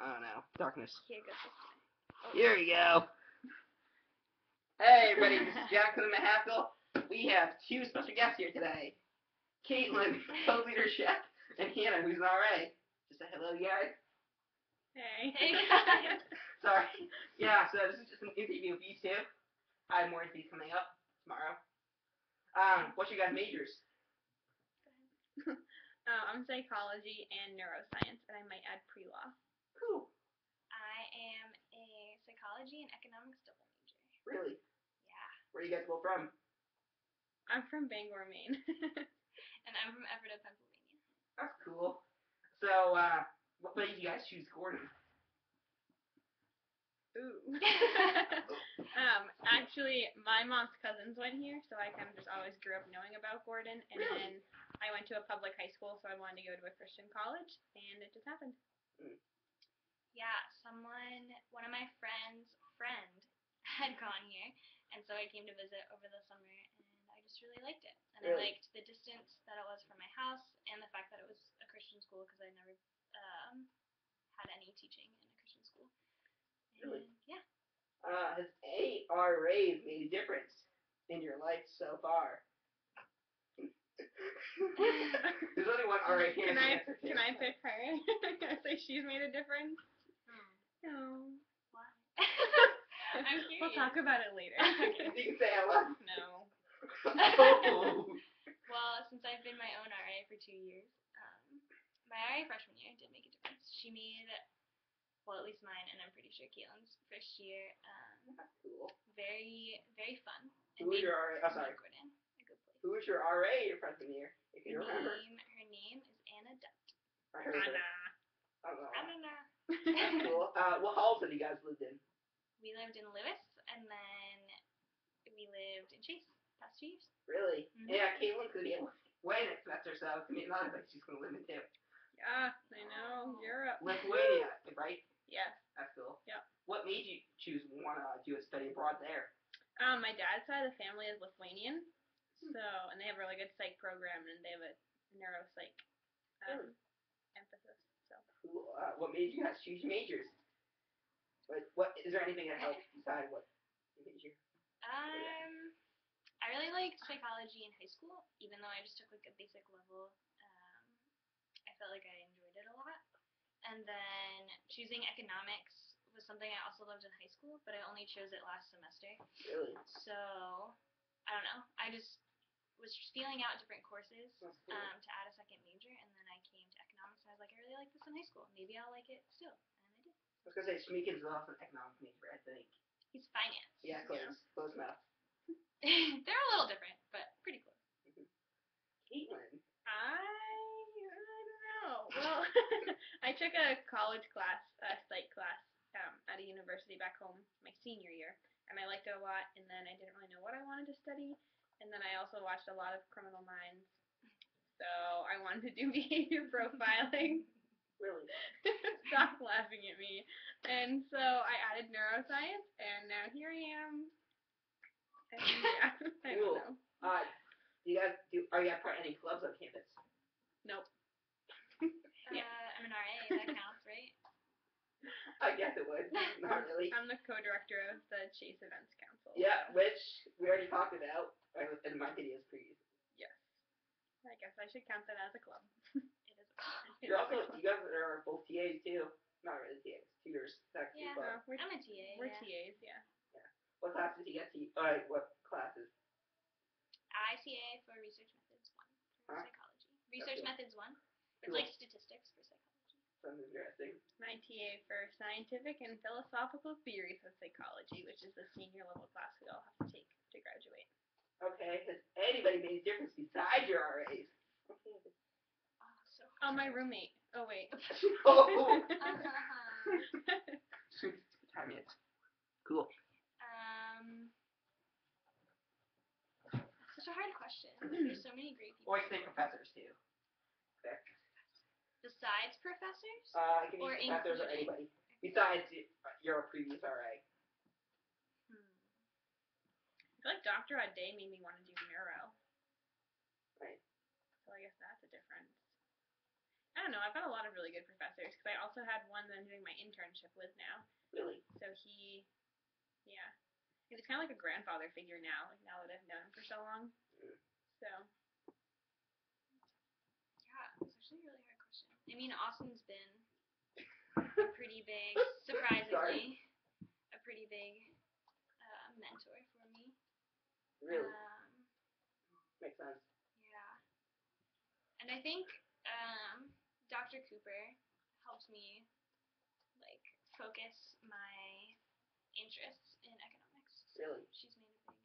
I don't know. Darkness. Here goes this. Here we go. Hey everybody, this is Jackson and Mahaffel. We have two special guests here today. Caitlyn, co-leader CHEC, and Hannah, who's an RA. Just a hello, guys. Hey. Hey, guys. Sorry. Yeah, so this is just an interview with you two. I have more interviews coming up tomorrow. Um, what's your guys' majors? Uh, I'm psychology and neuroscience, and I might add pre-law. Cool. I am a psychology and economics double major. Really? Yeah. Where do you guys both from? I'm from Bangor, Maine. And I'm from Everett, Pennsylvania. That's cool. So, uh, what made you guys choose Gordon? Ooh. um, actually, my mom's cousins went here, so I kind of just always grew up knowing about Gordon. And Really? then I went to a public high school, so I wanted to go to a Christian college, and it just happened. Yeah, someone, one of my friends' friend had gone here, and so I came to visit over the summer, and I just really liked it. And Really? I liked the distance that it was from my house, and the fact that it was a Christian school because I never um, had any teaching in a Christian school. Really? Yeah. Uh, has any RAs made a difference in your life so far? There's only one RA here. Can I can I pick her? can I say she's made a difference? No. Why? I'm curious. We'll talk about it later. You can say hello. no. Oh. Well, since I've been my own RA for two years, um, my RA freshman year did make a difference. She made, well, at least mine, and I'm pretty sure Caitlyn's first year, um, That's cool. very, very fun. Who was your RA? Oh, sorry. Gordon a good place. Who was your RA your freshman year? If you Her remember. name, her name is Anna Dutt. I heard of her. Anna. I don't know. I don't know. That's cool. Uh, what halls have you guys lived in? We lived in Lewis, and then we lived in Chase past two years. Really? Mhm. Yeah, Caitlyn could be away next semester, so it's gonna be another place she's gonna live in too. Yeah, I know. Europe. Lithuania, right? Yes. That's cool. Yep. What made you choose want to do a study abroad there? Um, my dad's side of the family is Lithuanian, so and they have a really good psych program and they have a neuropsych um, Really? Emphasis. So Cool. Uh, what made you guys choose your majors? Like, what is there anything that helped decide what major? Um, I really liked psychology in high school, even though I just took like a basic level. Um, I felt like I enjoyed it a lot. And then choosing economics was something I also loved in high school, but I only chose it last semester. Really? So I don't know. I just was just feeling out different courses cool. um, to add a second major, and then I came to economics, and I was like, I really like this in high school. Maybe I'll like it still, and I did. I was gonna say Shmeekin's also an economics major, I think. He's finance. Yeah, close, close enough. They're a little different, but pretty close. Caitlyn. I I don't know. Well, I took a college class, a psych class, um, at a university back home my senior year, and I liked it a lot. And then I didn't really know what I wanted to study, and then I also watched a lot of Criminal Minds, so I wanted to do behavior profiling. Really? Stop laughing at me. And so I added neuroscience, and now here I am. And yeah, I Cool. don't know. Uh, do you guys do? Are you guys part of any clubs on campus? Nope. Uh, I'm an RA. That counts, right? I guess it would. Not really. I'm the co-director of the Chase Events Council. Yeah, so which we already talked about uh, in my videos previously. Yes. I guess I should count that as a club. It is. a- It You're is a also club. you guys are both TAs too. Not really TAs, tutors. Technically, Yeah. but No, we're, I'm a TA. we're yeah. TAs, yeah. what classes do you get to? Uh, what classes? ICA for research methods one for Huh? psychology. Research cool. methods one. It's Cool. like statistics for psychology. Sounds interesting. My TA for scientific and philosophical theories of psychology, which is the senior level class we all have to take to graduate. Okay, has anybody made a difference besides your RAs? Okay. Oh. My roommate. Oh, wait. oh. Uh-huh. Time minutes. Cool. Um. Such a hard question. There's so many great people. Or you can say professors too. Okay. Besides professors? Uh, it can be Or professors or including. anybody besides y- your previous RA. I feel like Dr. Ade made me want to do neuro. Right. So I guess that's a difference. I don't know. I've had a lot of really good professors because I also had had one that I'm doing my internship with now. Really? So he, yeah, he's kind of like a grandfather figure now. Like now that I've known him for so long. Mm. So Yeah, it's actually a really hard question. I mean, Austin's been a pretty big, surprisingly, a pretty big uh, mentor for me. Really? Um, Makes sense. yeah. And I think um, Dr. Cooper helped me like focus my interests in economics. Really? She's made a big.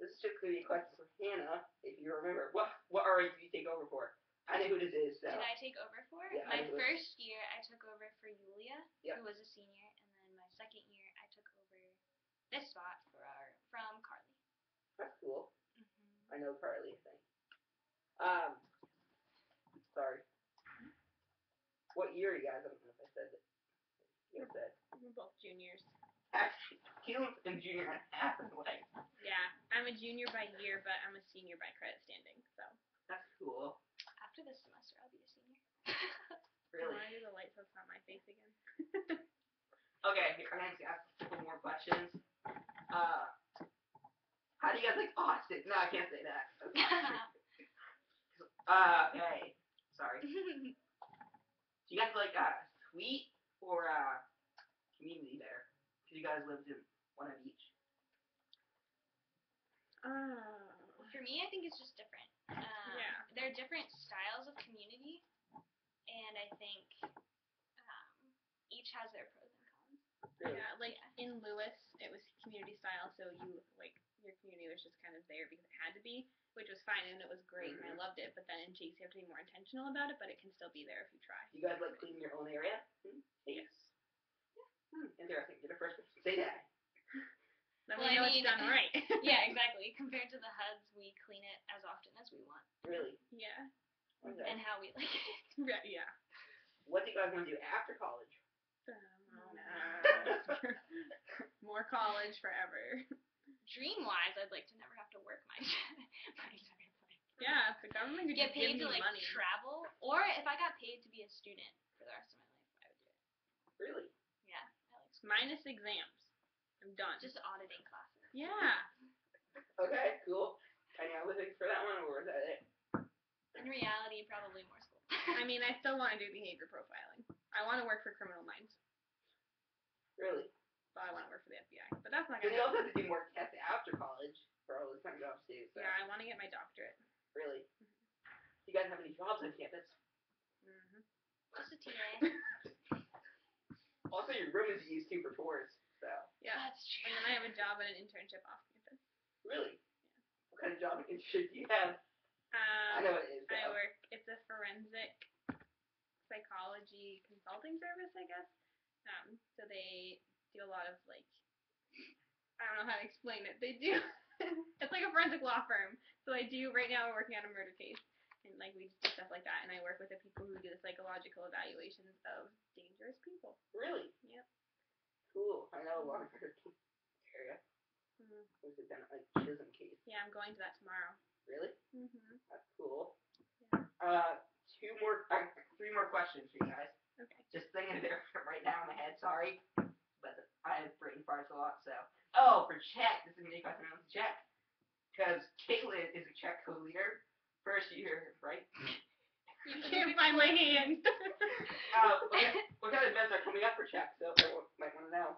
This is gonna a question for Hannah, if you remember. What what RA did you take over for? I know who this is, so Did I take over for? Yeah, my first year, I took over for Yulia, Yep. who was a senior, and then my second year, I took over this spot for our from Carly. That's cool. Mm-hmm. I know Carly, I think. Um sorry. What year are you guys? I don't know if I said it. You said. we're both juniors. Actually, Keelan's in junior and a half in way. Yeah, I'm a junior by year, but I'm a senior by credit standing. So That's cool. After this semester, I'll be a senior. Really. I want to do the light so it's not my face again. Okay, here, I'm gonna ask a couple more questions. Uh, how do you guys like Austin? No, I can't say that. Uh, okay. Sorry. Do you guys like uh, sweet or uh, community there? Because you guys lived in one of each. Oh. For me, I think it's just different. Um, Yeah. There are different styles of community, and I think um, each has their pros and cons. Really? Yeah, like Yeah. in Lewis, it was community style, so you like your community was just kind of there because it had to be, which was fine and it was great and I loved it. But then in Chase, you have to be more intentional about it, but it can still be there if you try. You guys like cleaning your own area? Hmm? Yes. Hmm, interesting. You're the first person to say that. Then Well, we I know mean- it's done right. yeah, exactly. Compared to the HUDs, we clean it as often as we want Really? yeah. Okay. and how we like it. Yeah. Yeah. What do you guys want to do after college? No. more college forever. Dream wise, I'd like to never have to work my my entire life. Yeah, if the government could Get just give paid me to like money. travel, or if I got paid to be a student for the rest of my life, I would do it. Really? Yeah, I like school. Minus exams. I'm done. just auditing classes. yeah. Okay, cool. Any other things for that one, or is that it? In reality, probably more school. I mean, I still want to do behavior profiling. I want to work for Criminal Minds. Really? Well, I want to work for the FBI, but that's not Because gonna you happen. also have to do more tests after college for all those kind of jobs too. So Yeah, I want to get my doctorate. really. Do you guys have any jobs on campus? hmm just a TA. Also, your room is used too for tours. So Yeah, That's true. and then I have a job and an internship off campus. really, what kind of job internship do you have? I Um, know what it is. I though. work. It's a forensic psychology consulting service, I guess. Um, so they do a lot of like, I don't know how to explain it. They do. it's like a forensic law firm. So I do. Right now, we're working on a murder case, and like we just do stuff like that. And I work with the people who do the psychological evaluations of dangerous people. Really? Yep. Cool. I know a lot of her area. Mhm. Was it done like Chisholm case? Yeah, I'm going to that tomorrow. Really? Hmm That's cool. Yeah. Uh, two more, uh, three more questions for you guys. Okay. Just thinking of it right now but I have brain farts a lot. So, oh, for CHEC, this is gonna be a question on CHEC, because Caitlyn is a CHEC co-leader, first year, right? You can't find my hand. Uh, what, kind, what kind of events are coming up for CHEC? So everyone might want to know.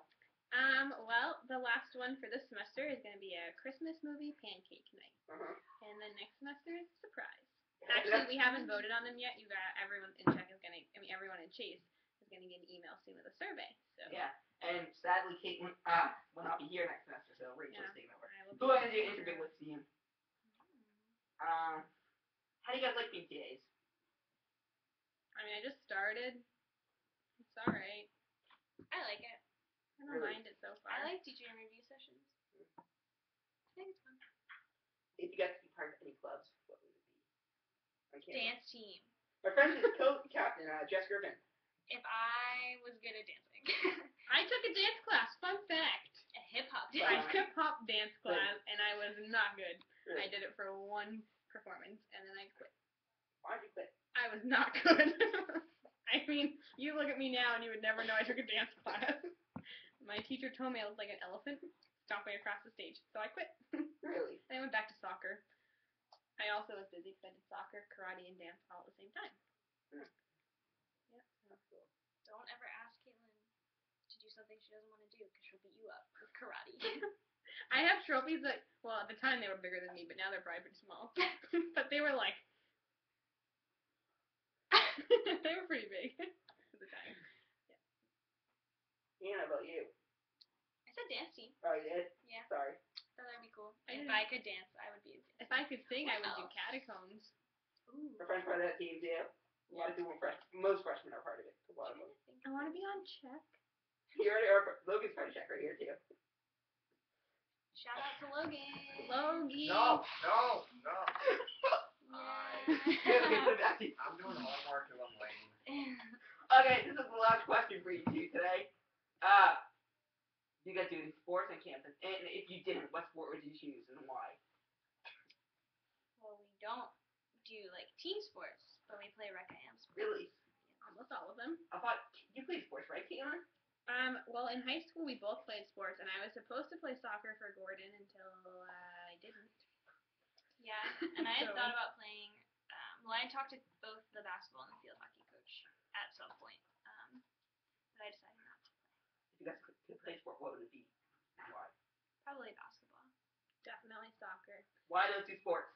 Um, well, the last one for this semester is going to be a Christmas movie pancake night. Uh-huh. And then next semester is a surprise. Actually, we haven't voted on them yet. You got everyone in CHEC is going to, I mean, everyone in Chase is going to get an email soon with a survey. So Yeah, and sadly, Caitlyn uh, will not be here next semester, so Rachel's Yeah. taking over. I will Who be I'm do interview with Steam. Um, how do you guys like PTAs? I mean, I just started. It's all right. I like it. I don't Really? mind it so far. I like teacher interview sessions. I think it's fun. If you guys could be part of any clubs, what would it be? On campus? Dance team. My friend is co-captain, uh, Jess Griffin. If I was good at dancing, I took a dance class. Fun fact. a hip hop I dance. took pop dance class and I was not good. I did it for one performance and then I quit. Why'd you quit? I was not good. I mean, you look at me now and you would never know I took a dance class. My teacher told me I looked like an elephant stomping across the stage, so I quit. Really? Then I went back to soccer. I also was busy because I did soccer, karate, and dance all at the same time. Hmm. Yeah. so- Don't ever ask Caitlyn to do something she doesn't want to do because she'll beat you up with karate. I have trophies that, well, at the time they were bigger than me, but now they're probably pretty small. but they were like, they were pretty big at the time. Yeah. Hannah, about you? I said dance team. Oh, you did? Yeah. Sorry. Thought that'd be cool. I if I could dance, I would be a dance. If I could sing, I would do Wow. catacombs. Ooh. My friend's part of that team, too. A lot of people, fresh, most freshmen are part of it. A lot of them. I want to be on CHEC. You already are. Logan's part of CHEC right here, too. Shout out to Logan. Logie. No, no, no. Okay, put it back to you. I'm doing homework because I'm lame. Okay, this is the last question for you two today. Uh, you guys do sports on campus, and if you didn't, what sport would you choose and why? well, we don't do like team sports, but we play rec am sports. Really? Almost all of them. I thought you played sports, right, Caitlyn? Um, well, in high school, we both played sports, and I was supposed to play soccer for Gordon until I didn't. Yeah, and I had So- thought about playing. Um, well, I talked to both the basketball and the field hockey coach at some point, um, but I decided not to. If you guys could, could play sport, what would it be? Why? Probably basketball. Definitely soccer. Why those two sports?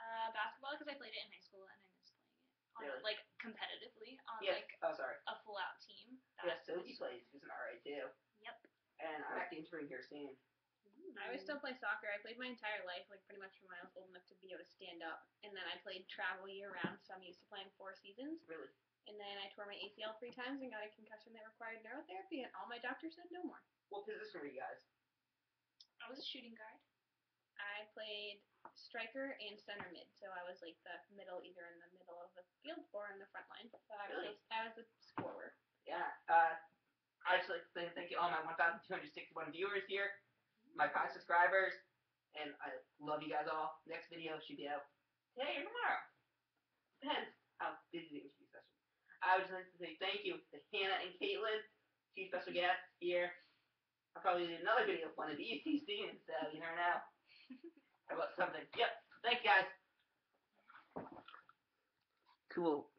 Uh, basketball because I played it in high school and I miss playing it on Really? like competitively on Yes. like Oh, sorry. a full out team. Yes, That Sophie was- plays. She's an RA too. Yep. And I'm actually entering here soon. I would still play soccer. I played my entire life, like pretty much from when I was old enough to be able to stand up. And then I played travel year round, so I'm used to playing four seasons. Really? And then I tore my ACL three times and got a concussion that required neurotherapy, and all my doctors said no more. What position were you guys? I was a shooting guard. I played striker and center mid, so I was like the middle, either in the middle of the field or in the front line. So I was, Really? I was a scorer. Yeah. Uh, I just like to say thank you all my 1,261 viewers here, my five subscribers, and I love you guys all. Next video should be out today or tomorrow. Depends how busy the interview session. I would just like to say thank you to Hannah and Caitlyn, two special guests here. I'll probably do another video of one of these soon, so you never know. How about something? Yep. Thanks, guys. Cool.